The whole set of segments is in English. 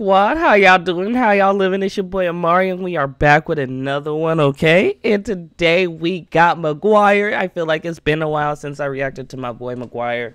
squad? How y'all doing? How y'all living? It's your boy Amauri, and we are back with another one, okay? And today we got McGwire. I feel like it's been a while since I reacted to my boy McGwire.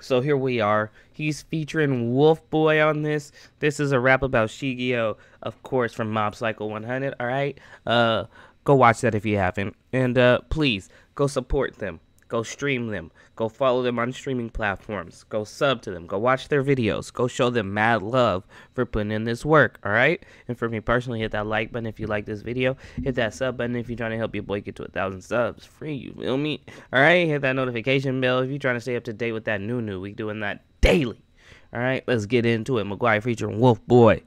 So here we are. He's featuring Wulf Boi on this. This is a rap about Shigeo, of course, from Mob Psycho 100, alright? Uh, go watch that if you haven't. And uh, please, go support them. Go stream them. Go follow them on streaming platforms. Go sub to them. Go watch their videos. Go show them mad love for putting in this work, alright? And for me personally, hit that like button if you like this video. Hit that sub button if you're trying to help your boy get to a thousand subs. Free, you feel me? Alright? Hit that notification bell if you're trying to stay up to date with that new new. We doing that daily. Alright? Let's get into it. McGwire featuring Wulf Boi.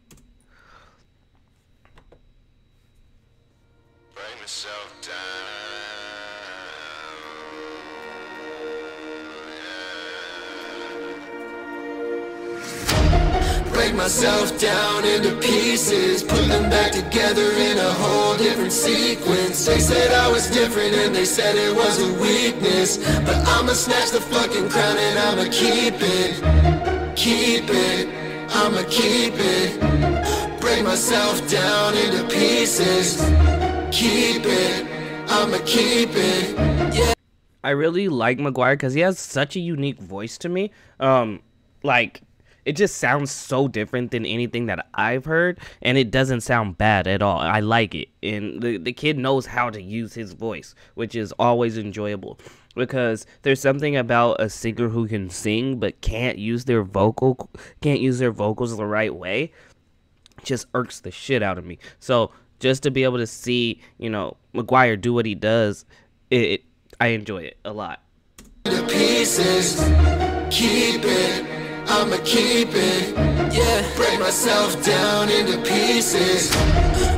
Break myself down into pieces, put them back together in a whole different sequence. They said I was different and they said it was a weakness. But I'ma snatch the fucking crown and I'ma keep it. Keep it. I'ma keep it. Break myself down into pieces. Keep it. I'ma keep it. Yeah. I really like McGwire because he has such a unique voice to me. Um, like it just sounds so different than anything that I've heard, and it doesn't sound bad at all. I like it, and the the kid knows how to use his voice, which is always enjoyable. Because there's something about a singer who can sing but can't use their vocal, can't use their vocals the right way, just irks the shit out of me. So just to be able to see, you know, McGwire do what he does, it, it I enjoy it a lot. To pieces. Keep it, I'ma keep it. Yeah, break myself down into pieces.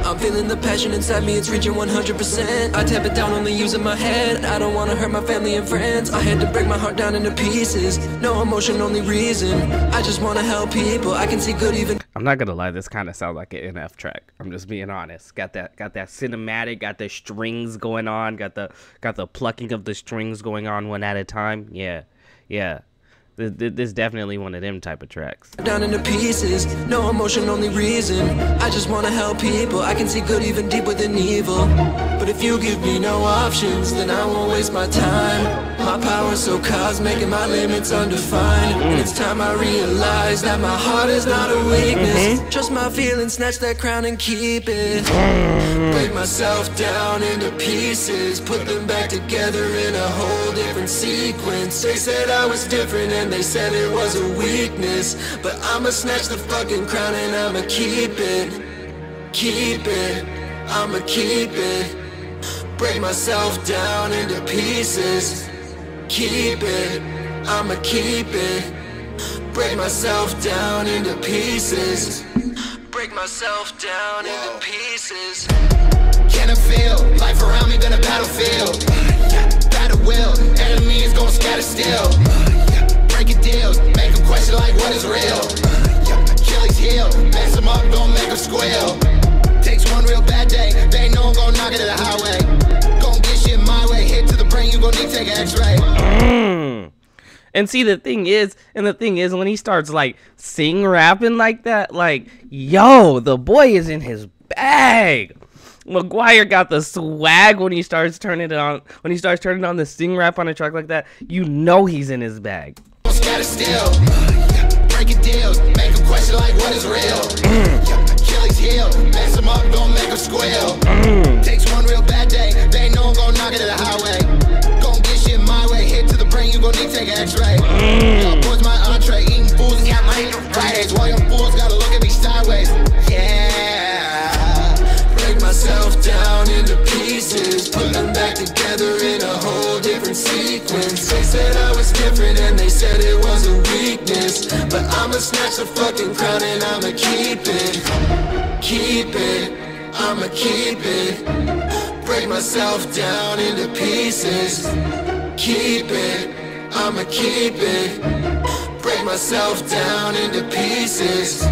I'm feeling the passion inside me, it's reaching 100%. I tap it down, only using my head. I don't wanna hurt my family and friends. I had to break my heart down into pieces. No emotion, only reason. I just wanna help people. I can see good even. I'm not gonna lie, this kind of sounds like an NF track. I'm just being honest. Got that, got that cinematic, got the strings going on, got the, got the plucking of the strings going on one at a time. Yeah, yeah. This, this is definitely one of them type of tracks. Down into pieces, no emotion, only reason. I just wanna help people. I can see good even deep within evil. But if you give me no options, then I won't waste my time. My power's so cosmic and my limits undefined. And it's time I realize that my heart is not a weakness. Mm-hmm. Trust my feelings, snatch that crown and keep it. Mm. Break myself down into pieces, put them back together in a whole different sequence. They said I was different and they said it was a weakness. But I'ma snatch the fucking crown and I'ma keep it. Keep it, I'ma keep it. Break myself down into pieces. Keep it, I'ma keep it. Break myself down into pieces. Break myself down into pieces. Can I feel life around me been a battlefield? Battle will, enemies gon' scatter still. Deals, make them question like what is real. Achilles heel, mess them up, don't make them squeal. Takes one real bad day, they know I'm gon' knock it to the highway. Gon' get shit my way, hit to the brain, you gon' need to take an x-ray. Mm. And see, the thing is, and the thing is, when he starts like sing rapping like that, like, yo, the boy is in his bag. McGwire got the swag when he starts turning it on. When he starts turning on the sing rap on a track like that, you know he's in his bag. Gon' scatter still. Breaking deals, make them question like what is real. Achilles heel, mess them up, don't make them squeal. Takes one real bad day, they know I'm gon' knock it to the highway. Gon' get shit my way, hit to the brain, you gon' need to take an x-ray. Y'all boys my entree, eating fools got money for Fridays. While young fools gotta different and they said it was a weakness. But I'ma snatch the fucking crown and I'ma keep it. Keep it, I'ma keep it. Break myself down into pieces. Keep it, I'ma keep it. Break myself down into pieces.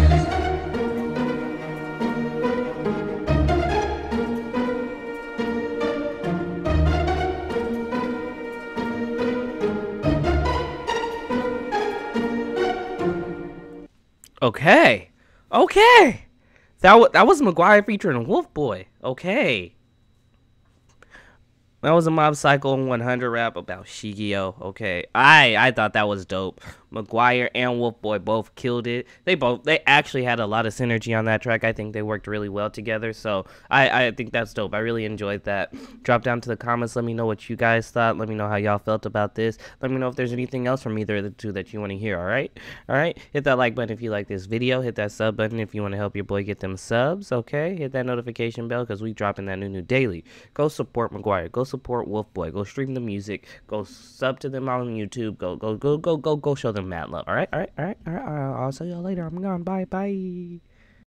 Okay. Okay. That was that was McGwire featuring Wulf Boi. Okay. That was a Mob Psycho 100 rap about Shigeo. Okay, I I thought that was dope. McGwire and Wulf Boi both killed it. They both they actually had a lot of synergy on that track. I think they worked really well together. So I I think that's dope. I really enjoyed that. Drop down to the comments. Let me know what you guys thought. Let me know how y'all felt about this. Let me know if there's anything else from either of the two that you want to hear. All right, all right. Hit that like button if you like this video. Hit that sub button if you want to help your boy get them subs. Okay, hit that notification bell because we dropping that new new daily. Go support McGwire. Go support Wulf Boi. Go stream the music. Go sub to them on YouTube. Go go go go go go show mad love. All right, all right, all right, all right. I'll see y'all later. I'm gone. Bye, bye.